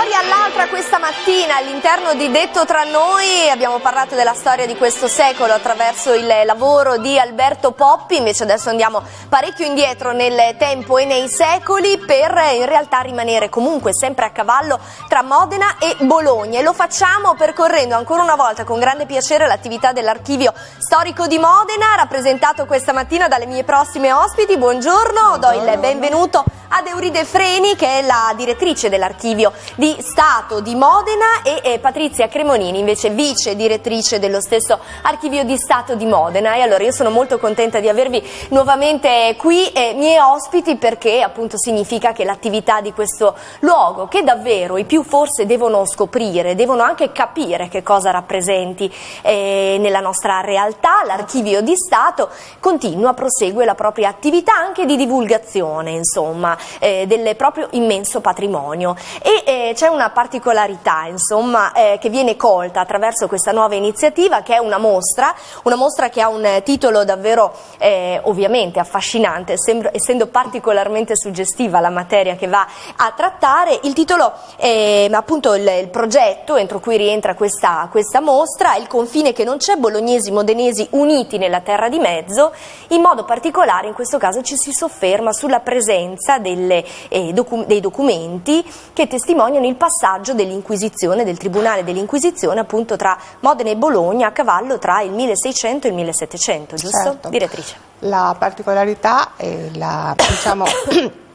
storia all'altra questa mattina all'interno di Detto tra noi abbiamo parlato della storia di questo secolo attraverso il lavoro di Alberto Poppi, invece adesso andiamo parecchio indietro nel tempo e nei secoli per in realtà rimanere comunque sempre a cavallo tra Modena e Bologna e lo facciamo percorrendo ancora una volta con grande piacere l'attività dell'archivio storico di Modena rappresentato questa mattina dalle mie prossime ospiti. Buongiorno, do il benvenuto ad Euride Freni che è la direttrice dell'archivio di Stato di Modena e eh, Patrizia Cremonini invece vice direttrice dello stesso archivio di Stato di Modena. E allora io sono molto contenta di avervi nuovamente qui eh, miei ospiti perché appunto significa che l'attività di questo luogo che davvero i più forse devono scoprire, devono anche capire che cosa rappresenti eh, nella nostra realtà, l'archivio di Stato continua, prosegue la propria attività anche di divulgazione insomma eh, del proprio immenso patrimonio. E eh, c'è una particolarità insomma, eh, che viene colta attraverso questa nuova iniziativa che è una mostra, una mostra che ha un titolo davvero eh, ovviamente affascinante essendo, particolarmente suggestiva la materia che va a trattare, il titolo ehm, appunto il, il, progetto entro cui rientra questa, questa mostra, il confine che non c'è, bolognesi, modenesi uniti nella terra di mezzo, in modo particolare in questo caso ci si sofferma sulla presenza delle, eh, docu dei documenti che testimoniano il passaggio dell'Inquisizione, del Tribunale dell'Inquisizione appunto tra Modena e Bologna a cavallo tra il 1600 e il 1700, giusto? Certo. Direttrice. La particolarità è la, diciamo,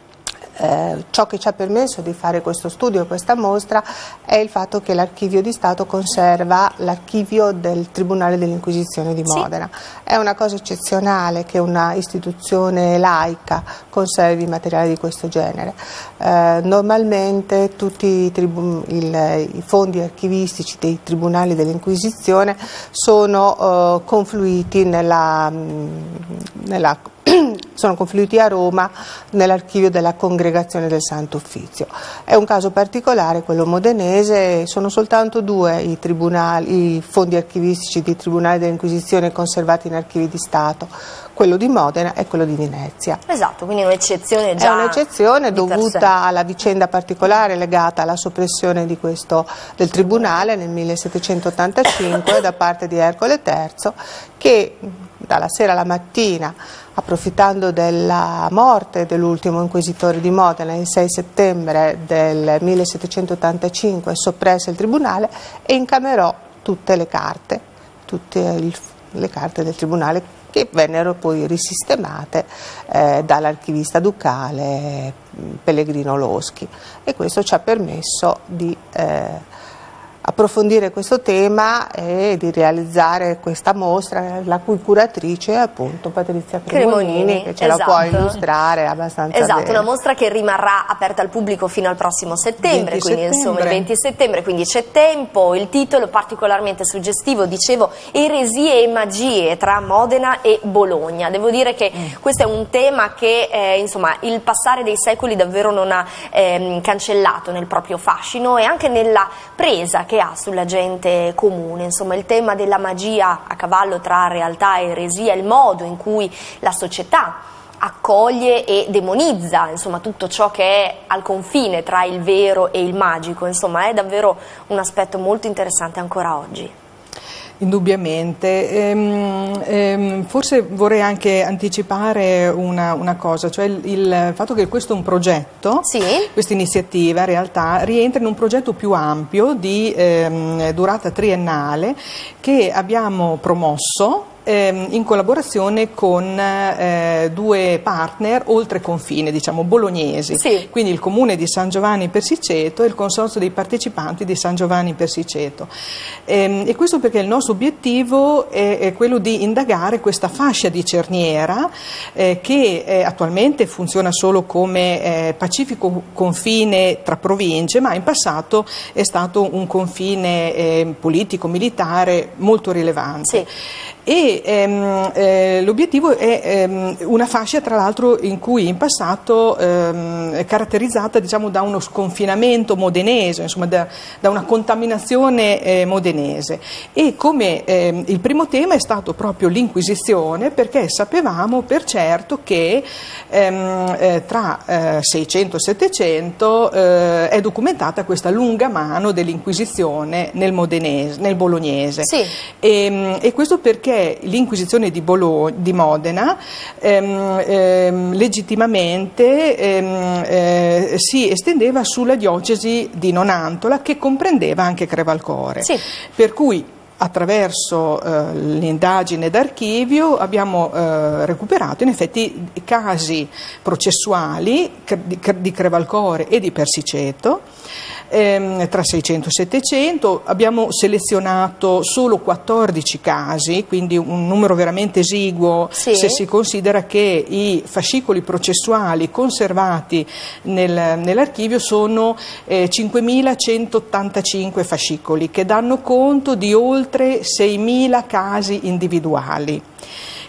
eh, ciò che ci ha permesso di fare questo studio questa mostra è il fatto che l'Archivio di Stato conserva l'archivio del Tribunale dell'Inquisizione di Modena. Sì. È una cosa eccezionale che una istituzione laica conservi materiali di questo genere. Eh, normalmente tutti i, il, i, fondi archivistici dei Tribunali dell'Inquisizione sono eh, confluiti nella, nella sono confluiti a Roma nell'archivio della Congregazione del Santo Uffizio. È un caso particolare, quello modenese, sono soltanto due i, i fondi archivistici di Tribunale dell'Inquisizione conservati in archivi di Stato, quello di Modena e quello di Venezia. Esatto, quindi un'eccezione già. È un'eccezione dovuta alla vicenda particolare legata alla soppressione questo, del Tribunale nel 1785 da parte di Ercole III che dalla sera alla mattina, approfittando della morte dell'ultimo inquisitore di Modena il 6 settembre del 1785, soppresse il tribunale e incamerò tutte le carte, tutte le carte del tribunale che vennero poi risistemate eh, dall'archivista ducale Pellegrino Loschi. E questo ci ha permesso di eh, approfondire questo tema e di realizzare questa mostra, la cui curatrice è appunto Patrizia Cremonini, Cremonini che ce esatto. la può esatto. illustrare abbastanza esatto, bene. una mostra che rimarrà aperta al pubblico fino al prossimo settembre, quindi settembre. insomma il 20 settembre, quindi c'è tempo, il titolo particolarmente suggestivo, dicevo, Eresie e magie tra Modena e Bologna. Devo dire che mm. questo è un tema che eh, insomma il passare dei secoli davvero non ha eh, cancellato nel proprio fascino e anche nella presa che che ha sulla gente comune, insomma il tema della magia a cavallo tra realtà e eresia, il modo in cui la società accoglie e demonizza insomma, tutto ciò che è al confine tra il vero e il magico, insomma è davvero un aspetto molto interessante ancora oggi. Indubbiamente, ehm, ehm, forse vorrei anche anticipare una, una cosa, cioè il, il, fatto che questo è un progetto, sì. questa iniziativa in realtà rientra in un progetto più ampio di ehm, durata triennale che abbiamo promosso ehm, in collaborazione con eh, due partner oltre confine, diciamo bolognesi, sì. quindi il comune di San Giovanni Persiceto e il consorzio dei partecipanti di San Giovanni Persiceto. Ehm, e questo perché il nostro obiettivo è, è, quello di indagare questa fascia di cerniera eh, che eh, attualmente funziona solo come eh, pacifico confine tra province, ma in passato è stato un confine eh, politico, militare molto rilevante. Sì. E ehm, eh, l'obiettivo è ehm, una fascia tra l'altro in cui in passato ehm, è caratterizzata diciamo, da uno sconfinamento modenese, insomma da, da una contaminazione eh, modenese e come ehm, il primo tema è stato proprio l'Inquisizione perché sapevamo per certo che ehm, eh, tra 600 e 700 eh, è documentata questa lunga mano dell'Inquisizione nel, modenese, nel bolognese Sì. e, Ehm, e questo perché l'Inquisizione di, Bologna, di Modena ehm, ehm, legittimamente ehm, eh, si estendeva sulla diocesi di Nonantola che comprendeva anche Crevalcore. Sì. Per cui attraverso eh, l'indagine d'archivio abbiamo eh, recuperato in effetti casi processuali di Crevalcore e di Persiceto ehm, tra 600 e 700, abbiamo selezionato solo 14 casi, quindi un numero veramente esiguo Sì. se si considera che i fascicoli processuali conservati nel- nell'archivio sono eh, 5.185 fascicoli che danno conto di oltre 6.000 casi individuali.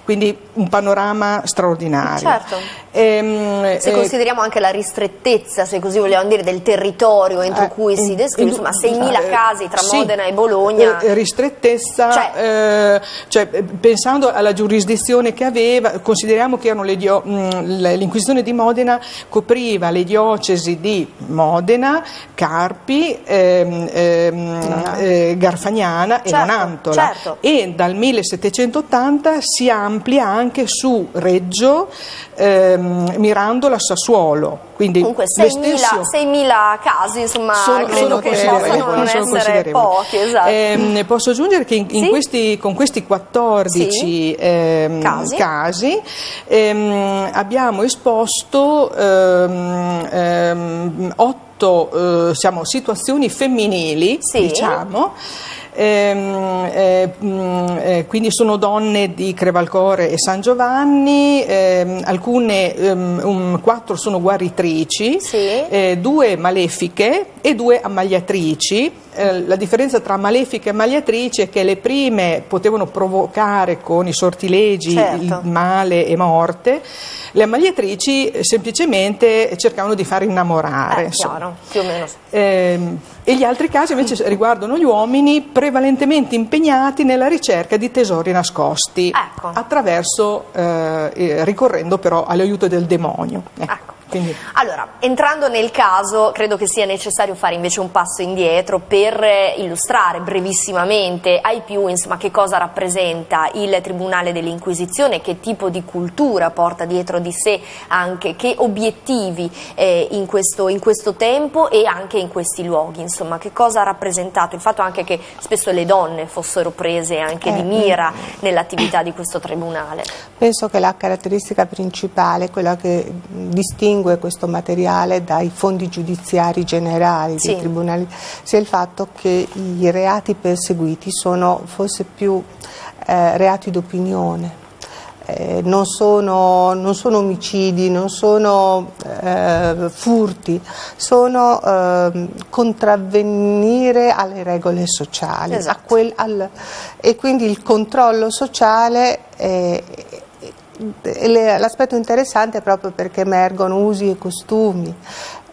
Quindi un panorama straordinario. Certo. Ehm, Se eh, consideriamo anche la ristrettezza, se così vogliamo dire, del territorio entro eh, cui si descrive, in- insomma 6.000 eh, casi tra sì, Modena e Bologna. eh, ristrettezza, Cioè- eh, cioè, eh, pensando alla giurisdizione che aveva, consideriamo che l- l'Inquisizione di Modena copriva le diocesi di Modena, Carpi, ehm, ehm, eh, Garfagnana e Certo, Nonantola certo. e dal 1780 si amplia anche su Reggio, ehm, Mirandola Sassuolo. Quindi Comunque 6.000 casi, insomma, sono, sono che possono eh, essere pochi. Esatto. Eh, posso aggiungere che in, in sì? questi, con questi 14 sì. ehm, casi, casi ehm, abbiamo esposto ehm, ehm, 8 molto eh, siamo, situazioni femminili, sì. diciamo. Ehm, eh, mm, eh, quindi sono donne di Crevalcore e San Giovanni, ehm, alcune, ehm, um, quattro sono guaritrici, sì. Eh, due malefiche e due ammagliatrici eh, la differenza tra malefiche e ammagliatrici è che le prime potevano provocare con i sortilegi Certo. il male e morte, le ammagliatrici eh, semplicemente cercavano di far innamorare. Eh, chiaro, più o meno. Ehm, e gli altri casi invece riguardano gli uomini prevalentemente impegnati nella ricerca di tesori nascosti, Ecco. attraverso, eh, eh, ricorrendo però all'aiuto del demonio. Ecco, Ecco. Quindi- Allora, entrando nel caso, credo che sia necessario fare invece un passo indietro per illustrare brevissimamente ai più insomma, che cosa rappresenta il Tribunale dell'Inquisizione, che tipo di cultura porta dietro di sé, anche che obiettivi eh, in, questo, in questo tempo e anche in questi luoghi, insomma, che cosa ha rappresentato il fatto anche che spesso le donne fossero prese anche di Eh, mira nell'attività di questo Tribunale. Penso che la caratteristica principale, quella che distingue questo materiale dai fondi giudiziari generali Sì. dei tribunali, sia il fatto che i reati perseguiti sono forse più eh, reati d'opinione. Eh, non, sono, non sono omicidi, non sono eh, furti, sono ehm, contravvenire alle regole sociali. Esatto. quel- al- e quindi il controllo sociale eh, le- L'aspetto interessante è proprio perché emergono usi e costumi.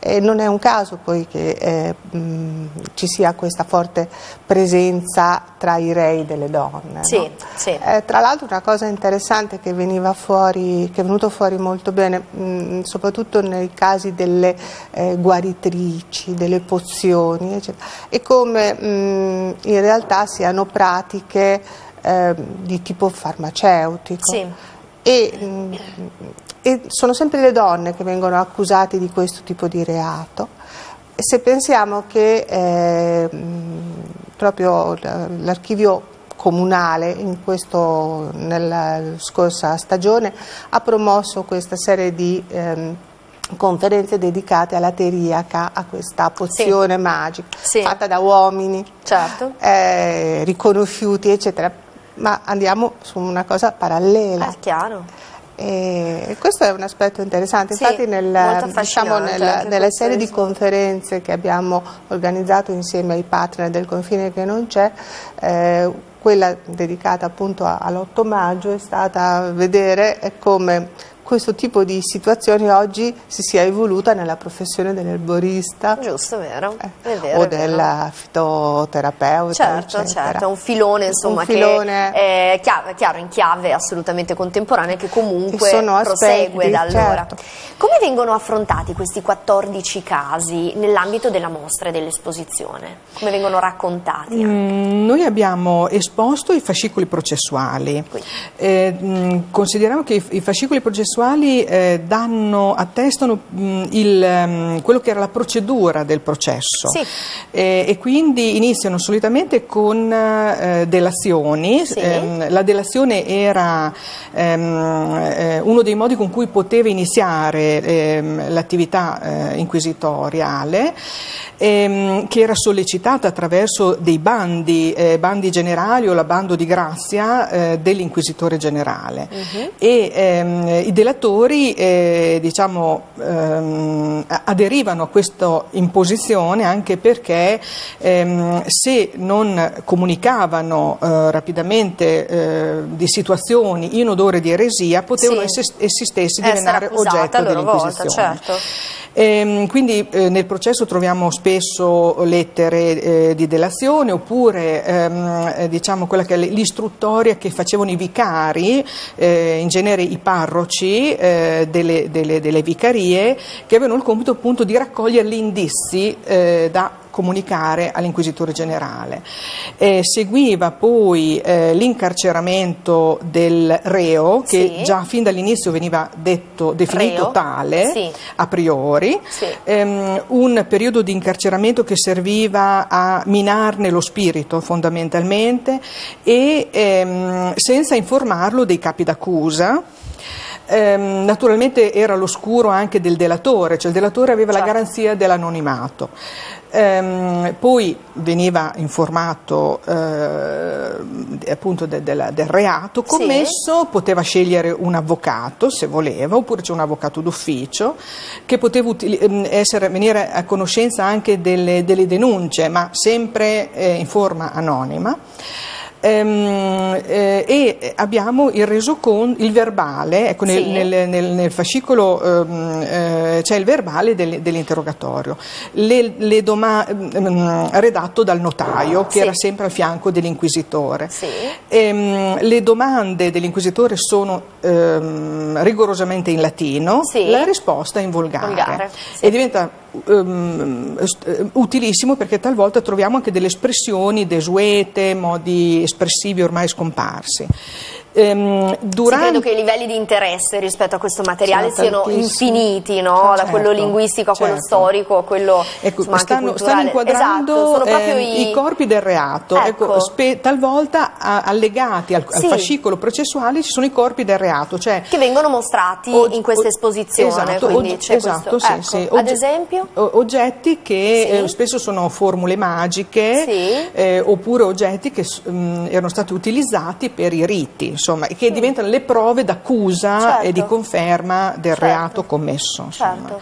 E non è un caso poi che eh, mh, ci sia questa forte presenza tra i rei delle donne. Sì, no? sì. Eh, tra l'altro una cosa interessante che veniva fuori, che è venuto fuori molto bene, mh, soprattutto nei casi delle eh, guaritrici, delle pozioni, eccetera, è come mh, in realtà siano pratiche eh, di tipo farmaceutico. Sì. E, mh, e sono sempre le donne che vengono accusate di questo tipo di reato. Se pensiamo che eh, proprio l'archivio comunale in questo, nella scorsa stagione ha promosso questa serie di ehm, conferenze dedicate alla teriaca, a questa pozione magica Sì. fatta da uomini Certo. eh, riconosciuti, eccetera. Ma andiamo su una cosa parallela. È chiaro. E questo è un aspetto interessante, Sì, infatti nel- diciamo, anche nelle serie di conferenze che abbiamo organizzato insieme ai partner del confine che non c'è, eh, quella dedicata appunto all'8 maggio è stata vedere come questo tipo di situazioni oggi si sia evoluta nella professione dell'erborista. Giusto, vero. Eh, vero o del fitoterapeuta. Certo, eccetera. certo, un filone insomma un filone... che è chiaro, chiaro, in chiave assolutamente contemporanea che comunque prosegue da allora. Certo. Come vengono affrontati questi 14 casi nell'ambito della mostra e dell'esposizione? Come vengono raccontati? Mm, noi abbiamo esposto i fascicoli processuali. Eh, mh, consideriamo che i, i fascicoli processuali processuali eh, danno, attestano mh, il, um, quello che era la procedura del processo sì. eh, e quindi iniziano solitamente con eh, delazioni. Sì. Ehm, la delazione era ehm, eh, uno dei modi con cui poteva iniziare ehm, l'attività eh, inquisitoriale ehm, che era sollecitata attraverso dei bandi, eh, bandi generali o la bando di grazia dell'inquisitore generale. Uh-huh. E i delatori eh, diciamo, ehm, aderivano a questa imposizione anche perché ehm, se non comunicavano eh, rapidamente eh, di situazioni in odore di eresia potevano sì. essi, essi stessi divenire oggetto dell'inquisizione. Certo. Ehm, quindi eh, nel processo troviamo spesso lettere eh, di delazione oppure ehm, eh, diciamo quella che è l'istruttoria che facevano i vicari, in genere i parroci eh, delle, delle, delle, vicarie, che avevano il compito appunto di raccogliere gli indizi eh, da comunicare all'inquisitore generale. Eh, seguiva poi eh, l'incarceramento del reo, che sì. già fin dall'inizio veniva detto, definito reo. tale sì. a priori, sì. ehm, un periodo di incarceramento che serviva a minarne lo spirito fondamentalmente e ehm, senza informarlo dei capi d'accusa. Ehm, naturalmente era l'oscuro anche del delatore, cioè il delatore aveva certo. la garanzia dell'anonimato. Ehm, poi veniva informato eh, appunto de, de, del reato commesso, sì. poteva scegliere un avvocato se voleva, oppure c'è un avvocato d'ufficio che poteva ehm, essere, venire a conoscenza anche delle, delle denunce, ma sempre eh, in forma anonima. Ehm, eh, e abbiamo il resoconto, il verbale, ecco, nel, sì. nel, nel, nel fascicolo ehm, eh, c'è il verbale del, dell'interrogatorio, le, le doma- ehm, redatto dal notaio che sì. era sempre al fianco dell'inquisitore. Sì. Ehm, le domande dell'inquisitore sono ehm, rigorosamente in latino, la risposta in volgare, Volgare, e diventa st- utilissimo perché talvolta troviamo anche delle espressioni desuete, modi espressivi ormai scomparsi. Ehm, Sì, durante... credo che i livelli di interesse rispetto a questo materiale Sono siano tantissimi. infiniti, no? Ah, da quello certo, linguistico a quello certo. storico a quello Ecco, insomma, stanno, stanno inquadrando esatto, sono proprio ehm, i... i corpi del reato, Ecco. Ecco, talvolta a- allegati al, al Sì. fascicolo processuale ci sono i corpi del reato, cioè che vengono mostrati Og- in questa esposizione, esatto, quindi og- c'è esatto, sì, Ecco, sì. Ad Ogge- esempio? o- oggetti che eh, spesso sono formule magiche eh, oppure oggetti che mh, erano stati utilizzati per i riti, insomma, che diventano le prove d'accusa Certo. e di conferma del Certo. reato commesso. insomma. Certo.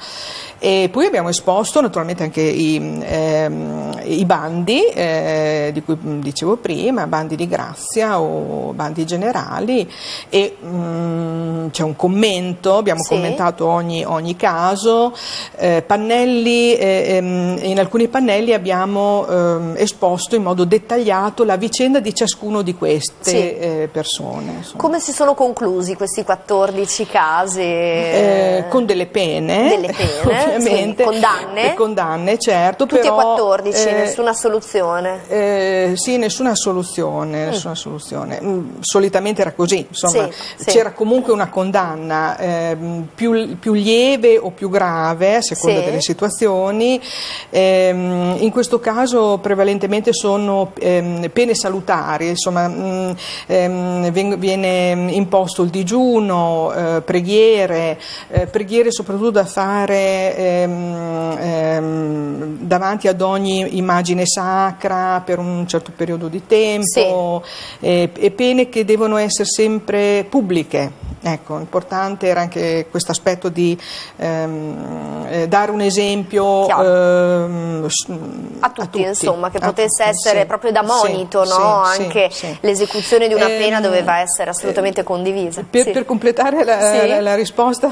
E poi abbiamo esposto naturalmente anche i, ehm, i bandi eh, di cui mh, dicevo prima, bandi di grazia o bandi generali e mh, c'è un commento, abbiamo Sì. commentato ogni, ogni caso, eh, pannelli, eh, ehm, in alcuni pannelli abbiamo ehm, esposto in modo dettagliato la vicenda di ciascuno di queste Sì. eh, persone. insomma. Come si sono conclusi questi 14 casi? Eh, con delle pene, Delle pene, ovviamente, sì, condanne? Eh, condanne, certo, Tutti però, e 14, eh, nessuna soluzione. eh, sì, nessuna soluzione, nessuna soluzione. Mm, solitamente era così, insomma, Sì, sì. c'era comunque una condanna ehm, più, più lieve o più grave a seconda Sì. delle situazioni. Ehm, in questo caso prevalentemente sono ehm, pene salutari, insomma, mm, ehm, veng- viene imposto il digiuno, eh, preghiere, eh, preghiere soprattutto da fare ehm, ehm, davanti ad ogni immagine sacra per un certo periodo di tempo e, e pene che devono essere sempre pubbliche. Ecco, importante era anche questo aspetto di ehm, eh, dare un esempio ehm, a, tutti, a, tutti, insomma, che potesse tutti, essere sì, proprio da monito, sì, no? sì, anche l'esecuzione di una ehm, pena doveva essere assolutamente condivisa. Per, per completare la, la, la risposta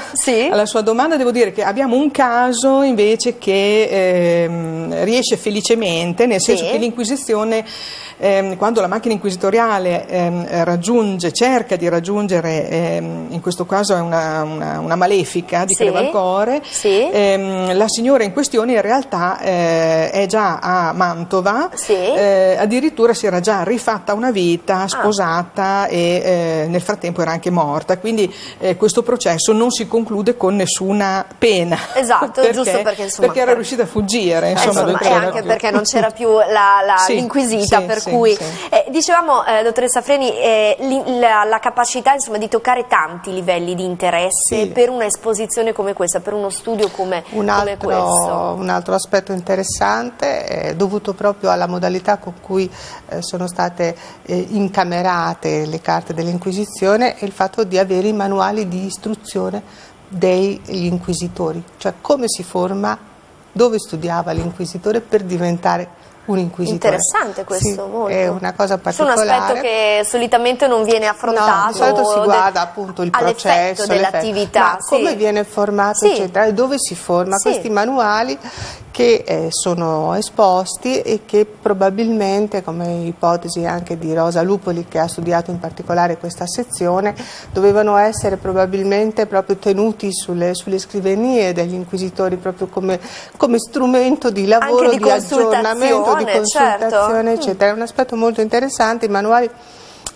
alla sua domanda, devo dire che abbiamo un caso invece che ehm, riesce felicemente, nel senso che l'Inquisizione ehm, quando la macchina inquisitoriale ehm, raggiunge, cerca di raggiungere, ehm, in questo caso è una, una, una malefica di sì, Crevalcore, sì. Ehm, la signora in questione in realtà eh, è già a Mantova, sì. eh, addirittura si era già rifatta una vita, ah. sposata ah. e eh, nel frattempo era anche morta, quindi eh, questo processo non si conclude con nessuna pena. Esatto, perché, giusto perché, insomma, perché era riuscita a fuggire. Insomma, insomma, e anche più. perché non c'era più la, la, l'inquisita, per sì, cui. Eh, dicevamo, eh, dottoressa Freni, eh, la, la, capacità insomma, di toccare tanti livelli di interesse sì. per un'esposizione come questa, per uno studio come, un altro, come questo. Un altro aspetto interessante è dovuto proprio alla modalità con cui eh, sono state eh, incamerate le carte dell'Inquisizione e il fatto di avere i manuali di istruzione degli inquisitori, cioè come si forma, dove studiava l'inquisitore per diventare un inquisitore. Interessante questo, sì, molto. È una cosa particolare. È un aspetto che solitamente non viene affrontato. No, di solito si guarda appunto il processo dell'attività. Sì. come viene formato, sì. eccetera, e dove si forma. Questi manuali che eh, sono esposti e che probabilmente, come ipotesi anche di Rosa Lupoli che ha studiato in particolare questa sezione, dovevano essere probabilmente proprio tenuti sulle, sulle scrivenie degli inquisitori proprio come, come strumento di lavoro, di, di aggiornamento, di consultazione, certo. eccetera. È un aspetto molto interessante, i manuali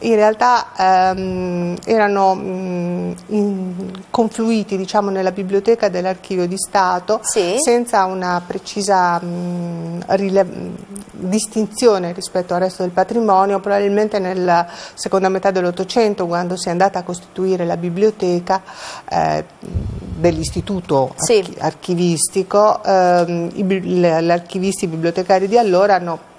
in realtà ehm, erano mh, in, confluiti diciamo, nella biblioteca dell'archivio di Stato sì. senza una precisa mh, distinzione rispetto al resto del patrimonio, probabilmente nella seconda metà dell'Ottocento quando si è andata a costituire la biblioteca eh, dell'istituto sì. archivistico, ehm, gli archivisti bibliotecari di allora hanno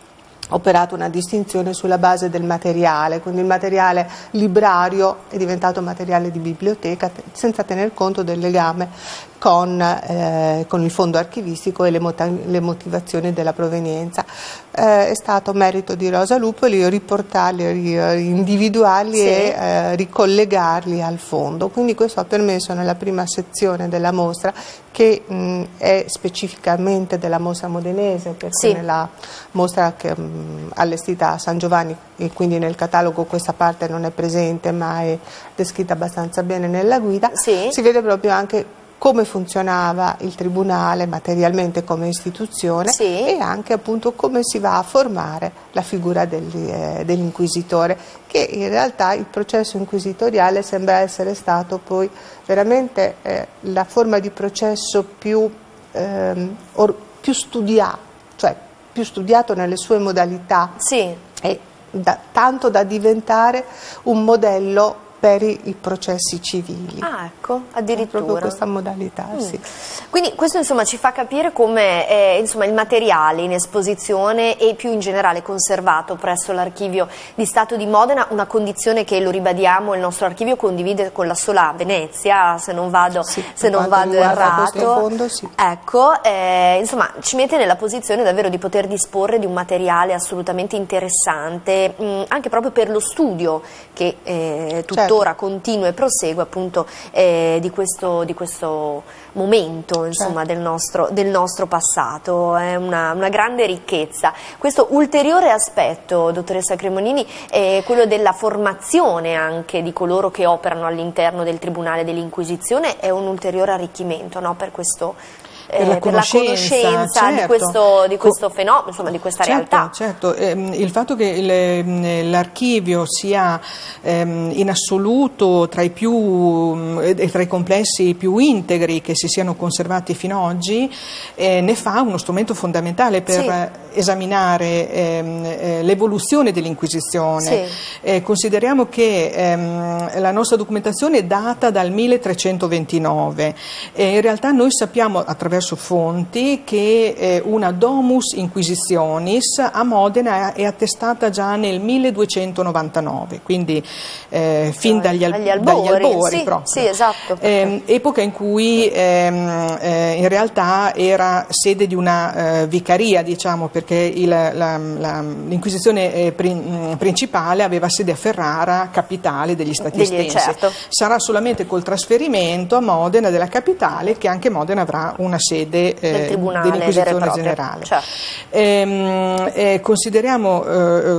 operato una distinzione sulla base del materiale, quindi il materiale librario è diventato materiale di biblioteca senza tener conto del legame con, eh, con il fondo archivistico e le, le motivazioni della provenienza. Eh, è stato merito di Rosa Lupoli riportarli, individuarli sì. e eh, ricollegarli al fondo, quindi questo ha permesso nella prima sezione della mostra che mh, è specificamente della mostra modenese, perché sì. nella mostra che, mh, allestita a San Giovanni e quindi nel catalogo questa parte non è presente ma è descritta abbastanza bene nella guida, sì. si vede proprio anche come funzionava il Tribunale materialmente come istituzione sì. e anche appunto come si va a formare la figura del, eh, dell'inquisitore, che in realtà il processo inquisitoriale sembra essere stato poi veramente eh, la forma di processo più, ehm, or, più studiato, cioè più studiato nelle sue modalità. Sì. E da, tanto da diventare un modello per i, processi civili. Ah, ecco, addirittura. Proprio questa modalità, mm. sì. Quindi questo insomma ci fa capire come eh, insomma, il materiale in esposizione e più in generale conservato presso l'archivio di Stato di Modena, una condizione che, lo ribadiamo, il nostro archivio condivide con la sola Venezia, se non vado, sì, se non vado errato. Fondo, sì. Ecco, eh, insomma ci mette nella posizione davvero di poter disporre di un materiale assolutamente interessante, mh, mm, anche proprio per lo studio che eh, tuttora tuttora continua e prosegue appunto eh, di, questo, di, questo, momento insomma, certo. del, nostro, del, nostro, passato, è una, una, grande ricchezza. Questo ulteriore aspetto, dottoressa Cremonini, è quello della formazione anche di coloro che operano all'interno del Tribunale dell'Inquisizione, è un ulteriore arricchimento no, per questo per la, eh, per la conoscenza certo. di, questo, di questo fenomeno, insomma di questa certo, realtà. Certo, ehm, il fatto che ehm, l'archivio sia ehm, in assoluto tra i, più, mm, tra i, complessi più integri che si siano conservati fino ad oggi eh, ne fa uno strumento fondamentale per sì. esaminare eh, l'evoluzione dell'Inquisizione. Sì. Eh, consideriamo che la nostra documentazione è data dal 1329 e in realtà noi sappiamo attraverso attraverso fonti che eh, una domus inquisitionis a Modena è attestata già nel 1299, quindi eh, fin dagli, al- Agli albori, dagli albori sì, proprio. sì, esatto. Ehm, epoca in cui ehm, eh, in realtà era sede di una eh, vicaria, diciamo, perché il- la- la- l'Inquisizione eh, prin- principale aveva sede a Ferrara, capitale degli Stati Degli- Estensi. certo. Sarà solamente col trasferimento a Modena della capitale che anche Modena avrà una sede eh, dell'Inquisizione generale. certo. Ehm, eh, consideriamo eh,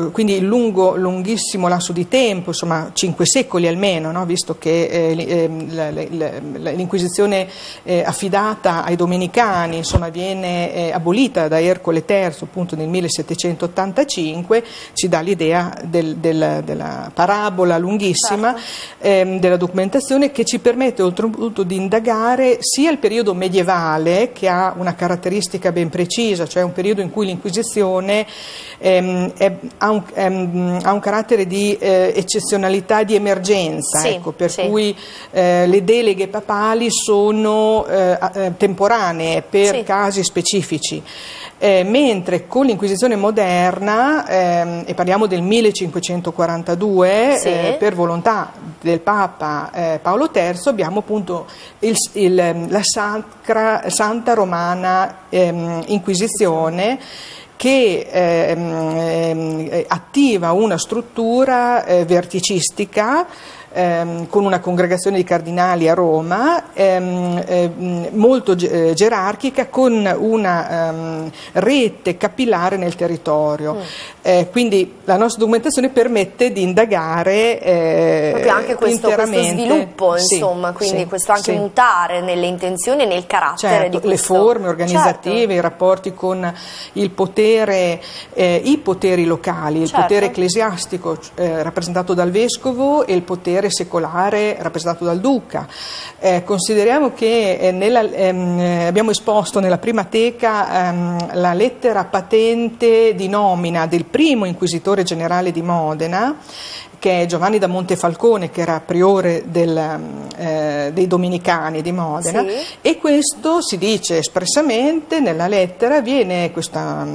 eh, quindi il lungo, lunghissimo lasso di tempo, insomma cinque secoli almeno, no? visto che eh, ehm, l'Inquisizione eh, affidata ai domenicani insomma, viene abolita da Ercole III appunto nel 1785, ci dà l'idea del- del- della parabola lunghissima ehm, della documentazione che ci permette oltretutto di indagare sia il periodo medievale che ha una caratteristica ben precisa, cioè un periodo in cui l'Inquisizione ehm, è- ha, un, ehm, ha un carattere di eh, eccezionalità, di emergenza, Sì, ecco, per sì. cui eh, le deleghe papali sono eh, eh, temporanee per Sì. casi specifici. Eh, mentre con l'Inquisizione moderna, ehm, e parliamo del 1542, Sì. eh, per volontà del Papa eh, Paolo III, abbiamo appunto il- il- la Sacra, Santa Romana ehm, Inquisizione che ehm, ehm, eh, attiva una struttura eh, verticistica ehm, con una congregazione di cardinali a Roma, ehm, ehm, molto ge- eh, gerarchica, con una ehm, rete capillare nel territorio. Eh, quindi la nostra documentazione permette di indagare eh, Proprio anche questo, questo sviluppo, Sì, insomma, quindi sì, questo anche sì. mutare nelle intenzioni e nel carattere Certo, di le questo. forme organizzative, Certo. i rapporti con il potere, eh, i poteri locali, il Certo. potere ecclesiastico eh, rappresentato dal vescovo e il potere secolare rappresentato dal duca. Eh, consideriamo che eh, nella- ehm, eh, abbiamo esposto nella prima teca ehm, la lettera patente di nomina del primo inquisitore generale di Modena che è Giovanni da Montefalcone, che era priore del, eh, dei Domenicani di Modena, Sì. e questo si dice espressamente nella lettera, viene, questa,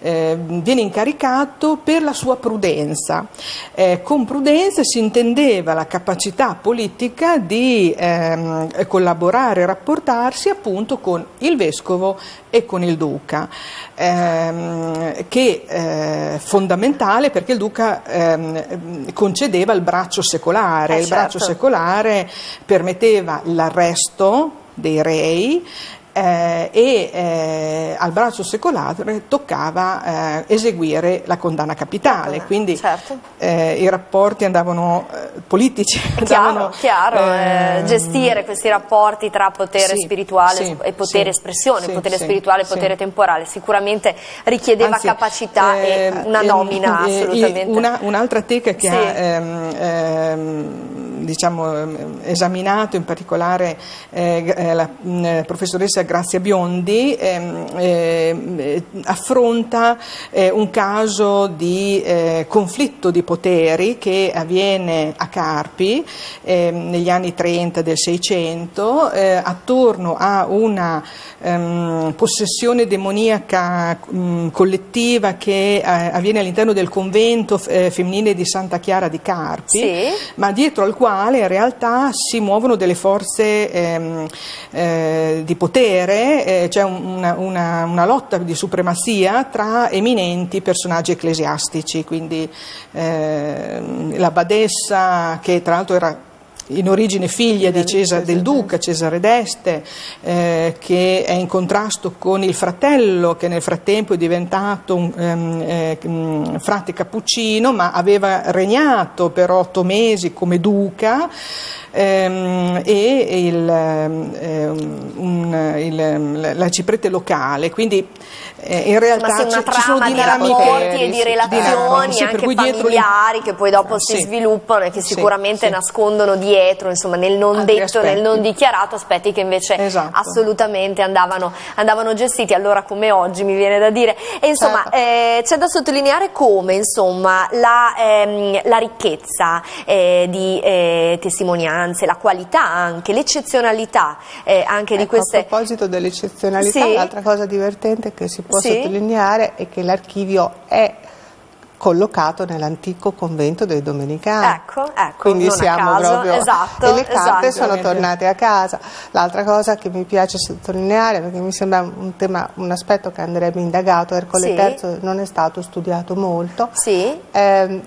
eh, viene incaricato per la sua prudenza. Eh, con prudenza si intendeva la capacità politica di ehm, collaborare e rapportarsi appunto con il vescovo e con il duca, ehm, che è fondamentale perché il duca ehm, concedeva il braccio secolare, Eh, il braccio certo. secolare permetteva l'arresto dei rei eh, e eh, al braccio secolare toccava eh, eseguire la condanna capitale, quindi certo. eh, i rapporti andavano eh, politici. Chiaro, andavano, chiaro, eh, ehm, gestire questi rapporti tra potere sì, spirituale sì, e potere sì, espressione, potere spirituale e potere temporale, sicuramente richiedeva Anzi, capacità e una nomina assolutamente. una- un'altra teca che ha ehm, ehm, diciamo, ehm, esaminato in particolare eh, eh, la mh, professoressa Grazia Biondi ehm, ehm, eh, affronta eh, un caso di eh, conflitto di poteri che avviene a Carpi negli anni 30 del 600 eh, attorno a una ehm, possessione demoniaca mh, collettiva che avviene all'interno del convento femminile di Santa Chiara di Carpi, Sì. ma dietro al quale in realtà si muovono delle forze ehm, eh, di potere, eh, c'è un- una, una- una lotta di supremazia tra eminenti personaggi ecclesiastici, quindi ehm, la badessa che tra l'altro era in origine figlia di Cesare, del duca Cesare d'Este, eh, che è in contrasto con il fratello che nel frattempo è diventato un ehm, eh, mm, frate cappuccino, ma aveva regnato per otto mesi come duca. ehm, e il, ehm, un- il- la ciprete locale, quindi eh, in realtà sì, una ci, ci sono trama di rapporti e di relazioni sì, anche familiari che poi dopo si Sì. sviluppano e che sicuramente sì. nascondono dietro, insomma, nel non Altri detto, nel aspetti. non dichiarato, aspetti che invece Esatto. assolutamente andavano, andavano gestiti, allora come oggi mi viene da dire. E insomma, Certo. eh, c'è da sottolineare come insomma, la, ehm, la ricchezza eh, di eh, testimonianze, la qualità anche, l'eccezionalità eh, anche di Ecco, queste... A proposito dell'eccezionalità, l'altra cosa divertente che si può Sì. sottolineare è che l'archivio è collocato nell'antico convento dei Domenicani. Ecco, ecco, Quindi siamo caso, proprio esatto, e le carte esatto. sono tornate a casa. L'altra cosa che mi piace sottolineare, perché mi sembra un tema, un aspetto che andrebbe indagato, Ercole Sì. III non è stato studiato molto. Sì. Ehm,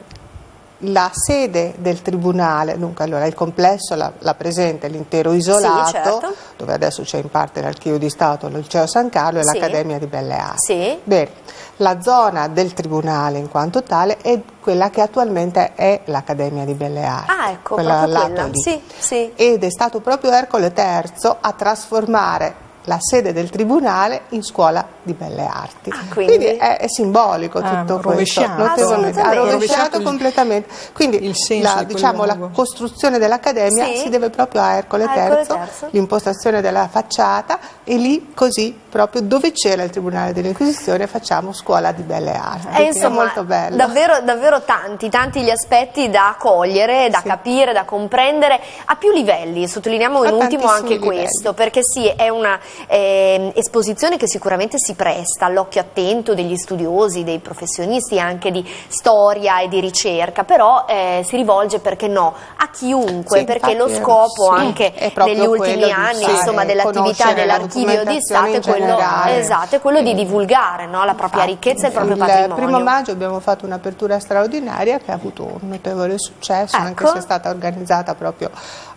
la sede del tribunale, dunque allora il complesso la, la presenta l'intero isolato, certo. dove adesso c'è in parte l'archivio di Stato, il Liceo San Carlo e Sì. l'Accademia di Belle Arti. Sì. Bene, la zona del tribunale in quanto tale è quella che attualmente è l'Accademia di Belle Arti. Ah, ecco, quella proprio quella. Sì, sì. Ed è stato proprio Ercole III a trasformare la sede del tribunale in scuola di belle arti. Ah, quindi? è, è simbolico Ah, tutto questo. rovesciato. notevolmente. Ha rovesciato il- completamente. Quindi il senso la, diciamo, la costruzione dell'Accademia Sì. si deve proprio a Ercole III. l'impostazione della facciata e lì così proprio dove c'era il Tribunale dell'Inquisizione facciamo scuola di belle arti. E che insomma, è molto bello. davvero, davvero tanti, tanti gli aspetti da cogliere, da Sì. capire, da comprendere a più livelli. Sottolineiamo A in ultimo anche livelli. questo, perché sì, è una eh, esposizione che sicuramente si presta all'occhio attento degli studiosi, dei professionisti anche di storia e di ricerca, però eh, si rivolge, perché no, a chiunque, Sì, perché lo infatti, scopo sì, anche negli ultimi anni insomma, dell'attività conoscere la dell'archivio di Stato è quello, esatto, è quello di divulgare no, la propria Infatti, ricchezza e il proprio il patrimonio. primo maggio abbiamo fatto un'apertura straordinaria che ha avuto un notevole successo, anche Ecco. se è stata organizzata proprio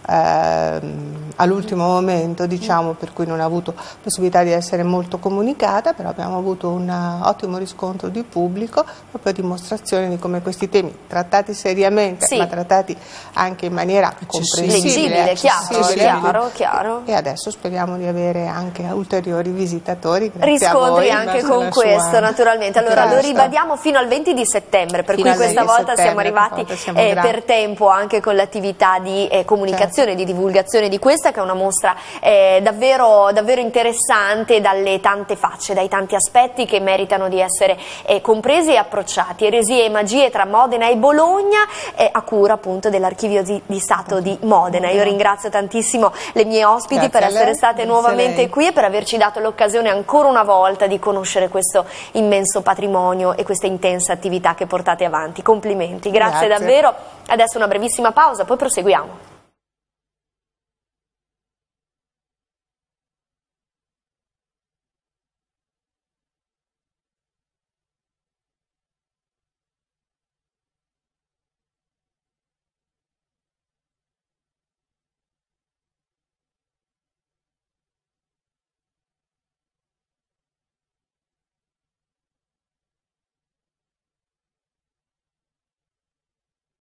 all'ultimo momento, diciamo, per cui non ha avuto possibilità di essere molto comunicata, però abbiamo avuto un ottimo riscontro di pubblico, proprio a dimostrazione di come questi temi trattati seriamente, Sì. ma trattati anche in maniera comprensibile, Leggibile, chiaro, accessibile. chiaro, chiaro. E adesso speriamo di avere anche ulteriori visitatori. riscontri voi. anche con alla sua- questo naturalmente allora lo ribadiamo fino al 20 di settembre per Fino cui questa 20 di volta siamo arrivati per favore, siamo eh, per tempo anche con l'attività di eh, comunicazione di divulgazione di questa che è una mostra eh, davvero, davvero interessante dalle tante facce dai tanti aspetti che meritano di essere eh, compresi e approcciati eresie e magie tra Modena e Bologna eh, a cura appunto dell'archivio di, di Stato di Modena io ringrazio tantissimo le mie ospiti Grazie per essere state Grazie nuovamente qui e per averci dato l'occasione ancora una volta di conoscere questo immenso patrimonio e questa intensa attività che portate avanti. Complimenti, grazie. Grazie. davvero. Adesso una brevissima pausa, poi proseguiamo.